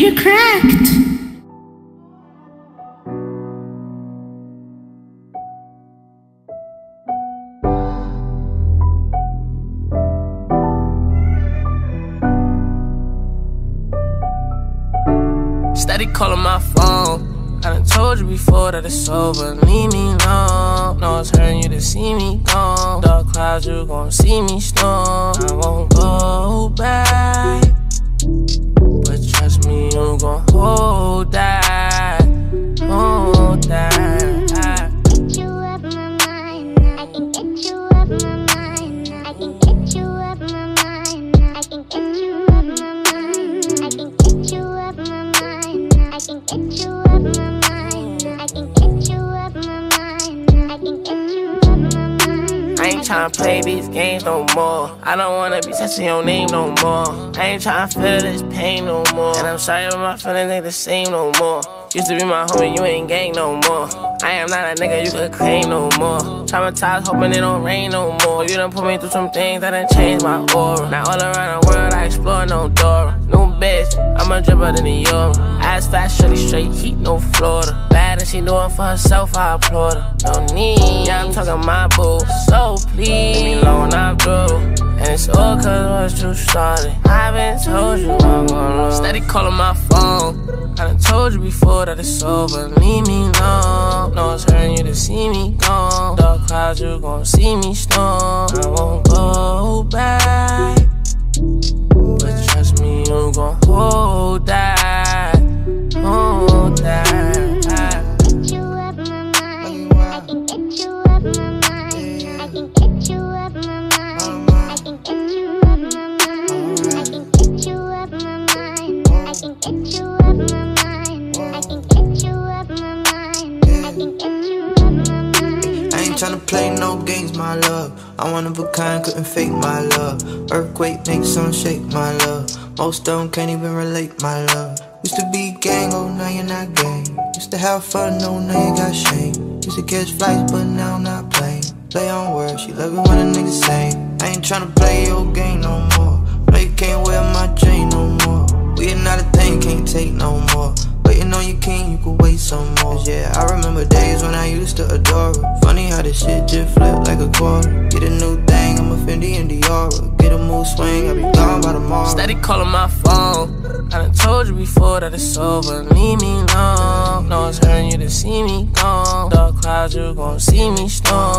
you're cracked. Steady calling my phone. I done told you before that it's over. Leave me alone. No, it's hurting you to see me gone. Dark clouds, you gon' see me storm. I won't go back. Me, you gon' hold that. Hold that. Get you ain't tryna play these games no more. I don't wanna be touching your name no more. I ain't tryna feel this pain no more. And I'm sorry, but my feelings ain't the same no more. Used to be my homie, you ain't gang no more. I am not a nigga you could claim no more. Traumatized, hoping it don't rain no more. You done put me through some things that done changed my aura. Now all around the world, I explore no door. New bitch, I'm a dripper than the euro. Ass fast, shorty straight heat, no Florida. Bad and she doing for herself, I applaud her. No need, yeah, I'm talking my boo. So please, leave me alone, I'm through. And it's all cause once you started. I've been told you I'm gonna. Steady calling my phone. I done told you before that it's over. Leave me alone. No, it's hurting you to see me gone. Dark clouds, you gon' see me storm. I won't go back. Tryna play no games, my love. I'm one of a kind, couldn't fake my love. Earthquake makes some shake, my love. Most them can't even relate, my love. Used to be gang, oh now you're not gang. Used to have fun, oh now you got shame. Used to catch flights, but now I'm not playing. Play on words, she love it when a nigga say. I ain't tryna play your game no more. No, you can't wear my chain no more. We ain't not a thing, can't take no more. Waiting on your king, you could wait some more. Yeah, I remember days when I used to adore her. Funny how this shit just flipped like a quarter. Get a new thing, I'm a Fendi and Dior. Get a mood swing, I'll be gone by tomorrow. Steady calling my phone. I done told you before that it's over. Leave me alone. No, it's hurting you to see me gone. Dark clouds, you gon' see me storm.